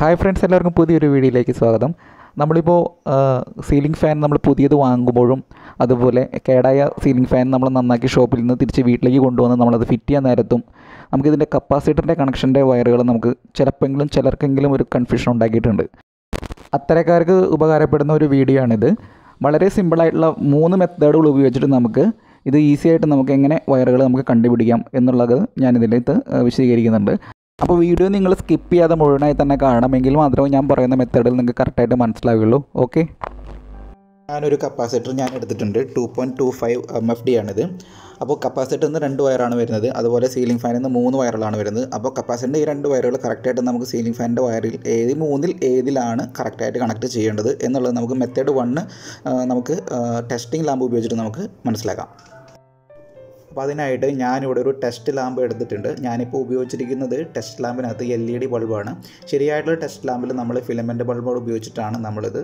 Hi friends എല്ലാവർക്കും പുതിയൊരു വീഡിയോയിലേക്ക് സ്വാഗതം. നമ്മളിപ്പോൾ സീലിംഗ് ഫാൻ നമ്മൾ പുതിയത് വാങ്ങുമ്പോഴും അതുപോലെ കേടായ സീലിംഗ് ഫാൻ നമ്മൾ നന്നാക്കി ഷോപ്പിൽ നിന്ന് തിരിച്ച് വീട്ടിലേക്ക് കൊണ്ടുവന്ന് നമ്മളത് ഫിറ്റ് ചെയ്യാൻ നേരത്തും നമുക്കിതിന്റെ കപ്പാസിറ്ററിന്റെ കണക്ഷന്റെ വയറുകൾ നമുക്ക് ചിലപ്പോഴെങ്കിലും ചിലർക്കെങ്കിലും ഒരു കൺഫ്യൂഷൻ ഉണ്ടാക്കിയിട്ടുണ്ട്. അത്തരക്കാർക്ക് ഉപകാരപ്പെടുന്ന ഒരു വീഡിയോ ആണിത്. വളരെ സിമ്പിളായിട്ടുള്ള മൂന്ന് മെത്തേഡുകൾ ഉപയോഗിച്ചിട്ട് നമുക്ക് ഇത് ഈസി ആയിട്ട് നമുക്ക് എങ്ങനെ വയറുകൾ നമുക്ക് കണ്ടുപിടിക്കാം എന്നുള്ളത് ഞാനിതിലേക്ക് വിശദീകരിക്കുന്നുണ്ട്. അപ്പോൾ വീഡിയോ നിങ്ങൾ സ്കിപ്പ് ചെയ്യാതെ മുഴുവനായി തന്നെ കാണണമെങ്കിൽ മാത്രമേ ഞാൻ പറയുന്ന മെത്തേഡിൽ നിങ്ങൾക്ക് കറക്റ്റായിട്ട് മനസ്സിലാവുകയുള്ളൂ. ഓക്കെ ഞാനൊരു കപ്പാസിറ്റർ ഞാൻ എടുത്തിട്ടുണ്ട്. Two point two five M F D ആണിത്. അപ്പോൾ കപ്പാസിറ്ററിൽ നിന്ന് രണ്ട് വയറാണ് വരുന്നത്. അതുപോലെ സീലിംഗ് ഫാനിൽ നിന്ന് മൂന്ന് വയറുകളാണ് വരുന്നത്. അപ്പോൾ കപ്പാസിറ്ററിന്റെ ഈ രണ്ട് വയറുകൾ കറക്റ്റായിട്ട് നമുക്ക് സീലിംഗ് ഫാനിന്റെ വയറിൽ ഏത് മൂന്നിൽ ഏതിലാണ് കറക്റ്റായിട്ട് കണക്ട് ചെയ്യേണ്ടത് എന്നുള്ളത് നമുക്ക് മെത്തേഡ് വണ്ണ് നമുക്ക് ടെസ്റ്റിംഗ് ലാമ്പ് ഉപയോഗിച്ചിട്ട് നമുക്ക് മനസ്സിലാക്കാം. അപ്പോൾ അതിനായിട്ട് ഞാനിവിടെ ഒരു ടെസ്റ്റ് ലാമ്പ് എടുത്തിട്ടുണ്ട്. ഞാനിപ്പോൾ ഉപയോഗിച്ചിരിക്കുന്നത് ടെസ്റ്റ് ലാമ്പിനകത്ത് എൽ ഇ ഡി ബൾബാണ് ശരിയായിട്ടുള്ള ടെസ്റ്റ് ലാമ്പിൽ നമ്മൾ ഫിലമെന്റ് ബൾബോട് ഉപയോഗിച്ചിട്ടാണ് നമ്മളിത്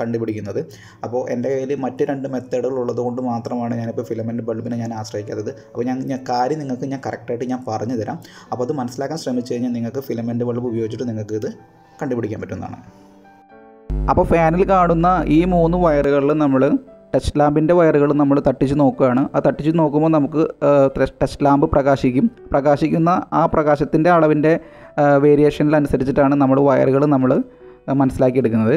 കണ്ടുപിടിക്കുന്നത്. അപ്പോൾ എന്റെ കയ്യിൽ മറ്റ് രണ്ട് മെത്തേഡുകൾ ഉള്ളതുകൊണ്ട് മാത്രമാണ് ഞാനിപ്പോൾ ഫിലമെന്റ് ബൾബിനെ ഞാൻ ആശ്രയിക്കാത്തത്. അപ്പോൾ ഞാൻ ഞാൻ കാര്യം നിങ്ങൾക്ക് ഞാൻ കറക്റ്റായിട്ട് ഞാൻ പറഞ്ഞു തരാം. അപ്പോൾ അത് മനസ്സിലാക്കാൻ ശ്രമിച്ചു കഴിഞ്ഞാൽ നിങ്ങൾക്ക് ഫിലമെന്റ് ബൾബ് ഉപയോഗിച്ചിട്ട് നിങ്ങൾക്ക് ഇത് കണ്ടുപിടിക്കാൻ പറ്റുന്നതാണ്. അപ്പോൾ ഫാനിൽ കാണുന്ന ഈ മൂന്ന് വയറുകളിൽ നമ്മൾ ടച്ച് ലാമ്പിന്റെ വയറുകൾ നമ്മൾ തട്ടിച്ച് നോക്കുകയാണ്. ആ തട്ടിച്ച് നോക്കുമ്പോൾ നമുക്ക് ടച്ച് ലാമ്പ് പ്രകാശിക്കും. പ്രകാശിക്കുന്ന ആ പ്രകാശത്തിന്റെ അളവിന്റെ വേരിയേഷനിലനുസരിച്ചിട്ടാണ് നമ്മൾ വയറുകൾ നമ്മൾ മനസ്സിലാക്കിയെടുക്കുന്നത്.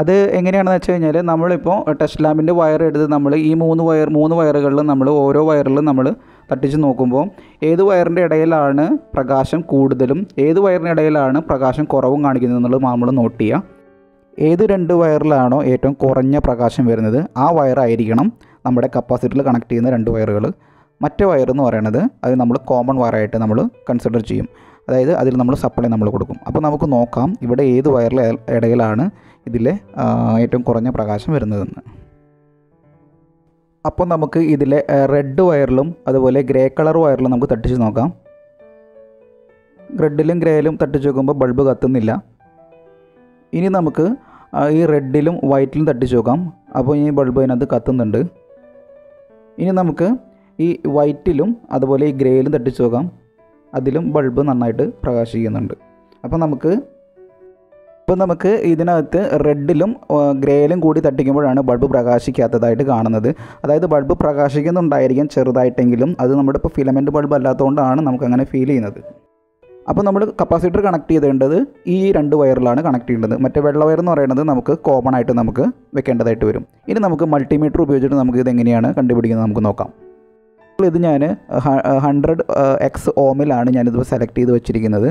അത് എങ്ങനെയാണെന്ന് വെച്ച് കഴിഞ്ഞാൽ നമ്മളിപ്പോൾ ടച്ച് ലാമ്പിന്റെ വയർ എടുത്ത് നമ്മൾ ഈ മൂന്ന് വയർ മൂന്ന് വയറുകളിലും നമ്മൾ ഓരോ വയറിലും നമ്മൾ തട്ടിച്ച് നോക്കുമ്പോൾ ഏത് വയറിന്റെ ഇടയിലാണ് പ്രകാശം കൂടുതലും ഏത് വയറിന്റെ ഇടയിലാണ് പ്രകാശം കുറവും കാണിക്കുന്നത് എന്നുള്ളത് നമ്മൾ നോട്ട് ചെയ്യുക. ഏത് രണ്ട് വയറിലാണോ ഏറ്റവും കുറഞ്ഞ പ്രകാശം വരുന്നത്? ആ വയറായിരിക്കണം നമ്മുടെ കപ്പാസിറ്ററിൽ കണക്ട് ചെയ്യുന്ന രണ്ട് വയറുകൾ. മറ്റേ വയർ എന്ന് പറയുന്നത് അത് നമ്മൾ കോമൺ വയറായിട്ട് നമ്മൾ കൺസിഡർ ചെയ്യും. അതായത് അതിൽ നമ്മൾ സപ്ലൈ നമ്മൾ കൊടുക്കും. അപ്പോൾ നമുക്ക് നോക്കാം ഇവിടെ ഏത് വയറിലെ ഇടയിലാണ് ഇതിലെ ഏറ്റവും കുറഞ്ഞ പ്രകാശം വരുന്നതെന്ന്. അപ്പോൾ നമുക്ക് ഇതിലെ റെഡ് വയറിലും അതുപോലെ ഗ്രേ കളർ വയറിലും നമുക്ക് തട്ടിച്ച് നോക്കാം. റെഡിലും ഗ്രേയിലും തട്ടിച്ച് നോക്കുമ്പോൾ ബൾബ് കത്തുന്നില്ല. ഇനി നമുക്ക് ഈ റെഡിലും വൈറ്റിലും തട്ടിച്ച് നോക്കാം. അപ്പോൾ ഈ ബൾബ് അതിനകത്ത് കത്തുന്നുണ്ട്. ഇനി നമുക്ക് ഈ വൈറ്റിലും അതുപോലെ ഈ ഗ്രേയിലും തട്ടിച്ച് നോക്കാം. അതിലും ബൾബ് നന്നായിട്ട് പ്രകാശിക്കുന്നുണ്ട്. അപ്പോൾ നമുക്ക് ഇപ്പോൾ നമുക്ക് ഇതിനകത്ത് റെഡിലും ഗ്രേയിലും കൂടി തട്ടിക്കുമ്പോഴാണ് ബൾബ് പ്രകാശിക്കാത്തതായിട്ട് കാണുന്നത്. അതായത് ബൾബ് പ്രകാശിക്കുന്നുണ്ടായിരിക്കാം ചെറുതായിട്ടെങ്കിലും. അത് നമ്മുടെ ഇപ്പോൾ ഫിലമെന്റ് ബൾബ് അല്ലാത്തതുകൊണ്ടാണ് നമുക്ക് അങ്ങനെ ഫീൽ ചെയ്യുന്നത്. അപ്പോൾ നമ്മൾ കപ്പാസിറ്റർ കണക്ട് ചെയ്തേണ്ടത് ഈ രണ്ട് വയറിലാണ് കണക്ട് ചെയ്യേണ്ടത്. മറ്റേ വെള്ള വയർ എന്ന് പറയുന്നത് നമുക്ക് കോമൺ ആയിട്ട് നമുക്ക് വെക്കേണ്ടതായിട്ട് വരും. ഇനി നമുക്ക് മൾട്ടിമീറ്റർ ഉപയോഗിച്ചിട്ട് നമുക്ക് ഇത് എങ്ങനെയാണ് കണ്ടുപിടിക്കുന്നത് നമുക്ക് നോക്കാം. ഇത് ഞാൻ ഹൺഡ്രഡ് എക്സ് ഓമിലാണ് ഞാനിത് സെലക്ട് ചെയ്ത് വെച്ചിരിക്കുന്നത്.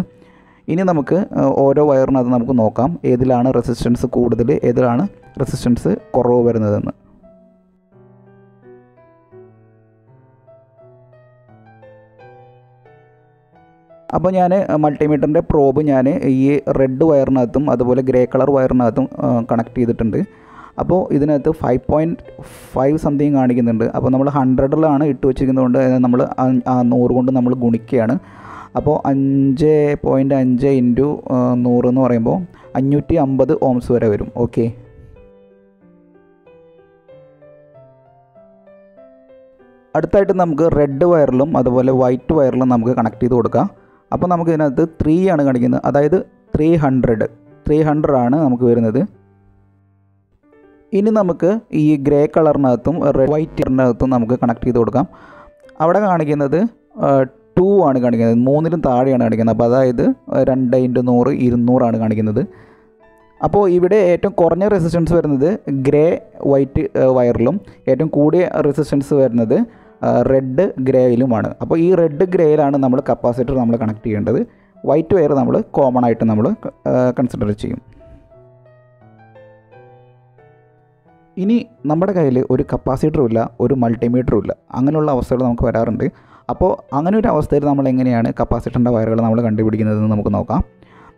ഇനി നമുക്ക് ഓരോ വയറിനകത്ത് നമുക്ക് നോക്കാം. ഏതിലാണ് റെസിസ്റ്റൻസ് കൂടുതൽ ഏതിലാണ് റെസിസ്റ്റൻസ് കുറവ് വരുന്നതെന്ന്. അപ്പോൾ ഞാൻ മൾട്ടിമീറ്ററിന്റെ പ്രോബ് ഞാൻ ഈ റെഡ് വയറിനകത്തും അതുപോലെ ഗ്രേ കളർ വയറിനകത്തും കണക്ട് ചെയ്തിട്ടുണ്ട്. അപ്പോൾ ഇതിനകത്ത് ഫൈവ് പോയിന്റ് ഫൈവ് സംതിങ് കാണിക്കുന്നുണ്ട്. അപ്പോൾ നമ്മൾ ഹൺഡ്രഡിലാണ് ഇട്ട് വെച്ചിരിക്കുന്നതുകൊണ്ട് നമ്മൾ നൂറ് കൊണ്ട് നമ്മൾ ഗുണിക്കുകയാണ്. അപ്പോൾ അഞ്ച് പോയിന്റ് അഞ്ച് ഇന്റു നൂറ് എന്ന് പറയുമ്പോൾ അഞ്ഞൂറ്റി അമ്പത് ഓംസ് വരെ വരും. ഓക്കെ അടുത്തായിട്ട് നമുക്ക് റെഡ് വയറിലും അതുപോലെ വൈറ്റ് വയറിലും നമുക്ക് കണക്ട് ചെയ്ത് കൊടുക്കാം. അപ്പോൾ നമുക്ക് ഇതിനകത്ത് ത്രീ ആണ് കാണിക്കുന്നത്. അതായത് ത്രീ ഹൺഡ്രഡ് ത്രീ ഹൺഡ്രഡ് ആണ് നമുക്ക് വരുന്നത്. ഇനി നമുക്ക് ഈ ഗ്രേ കളറിനകത്തും റെഡ് വൈറ്റിനകത്തും നമുക്ക് കണക്ട് ചെയ്ത് കൊടുക്കാം. അവിടെ കാണിക്കുന്നത് ടു ആണ് കാണിക്കുന്നത്. മൂന്നിലും താഴെയാണ് കാണിക്കുന്നത്. അപ്പോൾ അതായത് രണ്ട് ഇന്റു നൂറ് ഇരുന്നൂറാണ് കാണിക്കുന്നത്. അപ്പോൾ ഇവിടെ ഏറ്റവും കുറഞ്ഞ റെസിസ്റ്റൻസ് വരുന്നത് ഗ്രേ വൈറ്റ് വയറിലും ഏറ്റവും കൂടിയ റെസിസ്റ്റൻസ് വരുന്നത് റെഡ് ഗ്രേയിലുമാണ്. അപ്പോൾ ഈ റെഡ് ഗ്രേയിലാണ് നമ്മൾ കപ്പാസിറ്റർ നമ്മൾ കണക്ട് ചെയ്യേണ്ടത്. വൈറ്റ് വയർ നമ്മൾ കോമൺ ആയിട്ട് നമ്മൾ കൺസിഡർ ചെയ്യും. ഇനി നമ്മുടെ കയ്യിൽ ഒരു കപ്പാസിറ്ററും ഇല്ല ഒരു മൾട്ടിമീറ്ററും ഇല്ല. അങ്ങനെയുള്ള അവസ്ഥകൾ നമുക്ക് വരാറുണ്ട്. അപ്പോൾ അങ്ങനെ ഒരു അവസ്ഥയിൽ നമ്മൾ എങ്ങനെയാണ് കപ്പാസിറ്ററിന്റെ വയറുകൾ നമ്മൾ കണ്ടുപിടിക്കുന്നതെന്ന് നമുക്ക് നോക്കാം.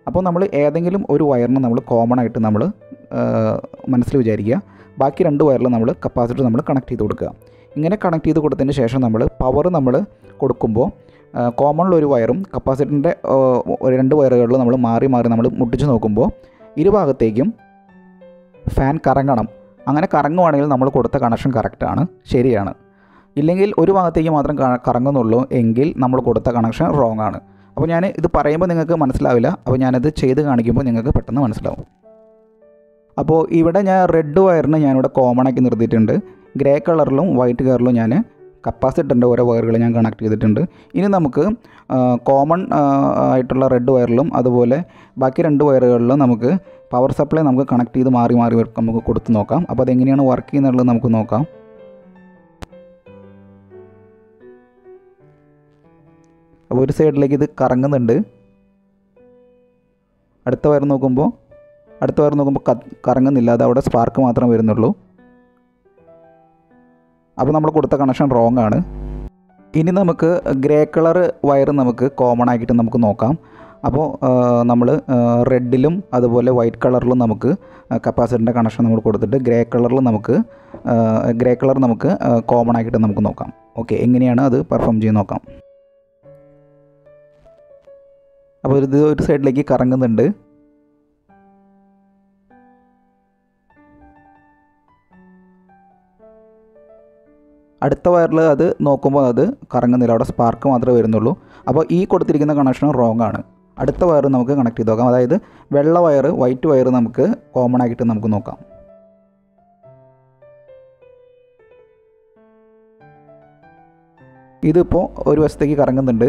അപ്പോൾ നമ്മൾ ഏതെങ്കിലും ഒരു വയറിന് നമ്മൾ കോമൺ ആയിട്ട് നമ്മൾ മനസ്സിൽ വിചാരിക്കുക. ബാക്കി രണ്ട് വയറിൽ നമ്മൾ കപ്പാസിറ്റർ നമ്മൾ കണക്ട് ചെയ്ത് കൊടുക്കുക. ഇങ്ങനെ കണക്ട് ചെയ്ത് കൊടുത്തതിന് ശേഷം നമ്മൾ പവർ നമ്മൾ കൊടുക്കുമ്പോൾ കോമണിൽ ഒരു വയറും കപ്പാസിറ്ററിന്റെ രണ്ട് വയറുകളിൽ നമ്മൾ മാറി മാറി നമ്മൾ മുട്ടിച്ച് നോക്കുമ്പോൾ ഇരുഭാഗത്തേക്കും ഫാൻ കറങ്ങണം. അങ്ങനെ കറങ്ങുവാണെങ്കിൽ നമ്മൾ കൊടുത്ത കണക്ഷൻ കറക്റ്റാണ് ശരിയാണ്. ഇല്ലെങ്കിൽ ഒരു ഭാഗത്തേക്ക് മാത്രം കറങ്ങുന്നുള്ളൂ എങ്കിൽ നമ്മൾ കൊടുത്ത കണക്ഷൻ റോങ് ആണ്. അപ്പോൾ ഞാൻ ഇത് പറയുമ്പോൾ നിങ്ങൾക്ക് മനസ്സിലാവില്ല. അപ്പോൾ ഞാനത് ചെയ്ത് കാണിക്കുമ്പോൾ നിങ്ങൾക്ക് പെട്ടെന്ന് മനസ്സിലാവും. അപ്പോൾ ഇവിടെ ഞാൻ റെഡ് വയറിന് ഞാനിവിടെ കോമൺ ആക്കി നിർത്തിയിട്ടുണ്ട്. ഗ്രേ കളറിലും വൈറ്റ് കളറിലും ഞാൻ കപ്പാസിറ്ററിന്റെ ഓരോ വയറുകൾ ഞാൻ കണക്ട് ചെയ്തിട്ടുണ്ട്. ഇനി നമുക്ക് കോമൺ ആയിട്ടുള്ള റെഡ് വയറിലും അതുപോലെ ബാക്കി രണ്ട് വയറുകളിലും നമുക്ക് പവർ സപ്ലൈ നമുക്ക് കണക്ട് ചെയ്ത് മാറി മാറി നമുക്ക് കൊടുത്ത് നോക്കാം. അപ്പോൾ അതെങ്ങനെയാണ് വർക്ക് ചെയ്യുന്നുള്ളത് നമുക്ക് നോക്കാം. അപ്പോൾ ഒരു സൈഡിലേക്ക് ഇത് കറങ്ങുന്നുണ്ട്. അടുത്ത വയർ നോക്കുമ്പോൾ അടുത്ത വയർ നോക്കുമ്പോൾ കറങ്ങുന്നില്ല. അത് അവിടെ സ്പാർക്ക് മാത്രം വരുന്നുള്ളൂ. അപ്പോൾ നമ്മൾ കൊടുത്ത കണക്ഷൻ റോങ് ആണ്. ഇനി നമുക്ക് ഗ്രേ കളർ വയർ നമുക്ക് കോമൺ ആക്കിയിട്ട് നമുക്ക് നോക്കാം. അപ്പോൾ നമ്മൾ റെഡിലും അതുപോലെ വൈറ്റ് കളറിലും നമുക്ക് കപ്പാസിറ്ററിന്റെ കണക്ഷൻ നമ്മൾ കൊടുത്തിട്ട് ഗ്രേ കളറിൽ നമുക്ക് ഗ്രേ കളർ നമുക്ക് കോമൺ ആക്കിയിട്ട് നമുക്ക് നോക്കാം. ഓക്കെ എങ്ങനെയാണ് അത് പെർഫോം ചെയ്ത് നോക്കാം. അപ്പോൾ ഇത് ഒരു സൈഡിലേക്ക് കറങ്ങുന്നുണ്ട്. അടുത്ത വയറിൽ അത് നോക്കുമ്പോൾ അത് കറങ്ങുന്നില്ല. അവിടെ സ്പാർക്ക് മാത്രമേ വരുന്നുള്ളൂ. അപ്പോൾ ഈ കൊടുത്തിരിക്കുന്ന കണക്ഷൻ റോങ് ആണ്. അടുത്ത വയർ നമുക്ക് കണക്ട് ചെയ്ത് നോക്കാം. അതായത് വെള്ള വയർ വൈറ്റ് വയർ നമുക്ക് കോമൺ ആക്കിയിട്ട് നമുക്ക് നോക്കാം. ഇതിപ്പോൾ ഒരു വശത്തേക്ക് കറങ്ങുന്നുണ്ട്.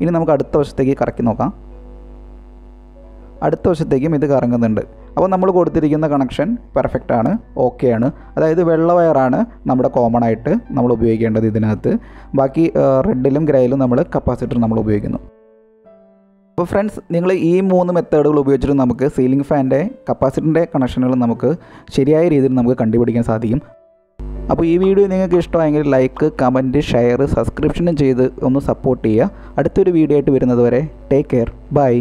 ഇനി നമുക്ക് അടുത്ത വശത്തേക്ക് കറക്കി നോക്കാം. അടുത്ത വശത്തേക്കും ഇത് കറങ്ങുന്നുണ്ട്. അപ്പോൾ നമ്മൾ കൊടുത്തിരിക്കുന്ന കണക്ഷൻ പെർഫെക്റ്റ് ആണ് ഓക്കെ ആണ്. അതായത് വെള്ള വയറാണ് നമ്മുടെ കോമൺ ആയിട്ട് നമ്മൾ ഉപയോഗിക്കേണ്ടത് ഇതിനകത്ത്. ബാക്കി റെഡിലും ഗ്രേയിലും നമ്മൾ കപ്പാസിറ്റർ നമ്മൾ ഉപയോഗിക്കുന്നു. അപ്പോൾ ഫ്രണ്ട്സ് നിങ്ങൾ ഈ മൂന്ന് മെത്തേഡുകൾ ഉപയോഗിച്ചിട്ട് നമുക്ക് സീലിംഗ് ഫാന്റെ കപ്പാസിറ്ററിന്റെ കണക്ഷനുകൾ നമുക്ക് ശരിയായ രീതിയിൽ നമുക്ക് കണ്ടുപിടിക്കാൻ സാധിക്കും. അപ്പോൾ ഈ വീഡിയോ നിങ്ങൾക്ക് ഇഷ്ടമായെങ്കിൽ ലൈക്ക് കമന്റ് ഷെയർ സബ്സ്ക്രിപ്ഷനും ചെയ്ത് ഒന്ന് സപ്പോർട്ട് ചെയ്യുക. അടുത്തൊരു വീഡിയോ ആയിട്ട് വരുന്നത് വരെ ടേക്ക് കെയർ ബൈ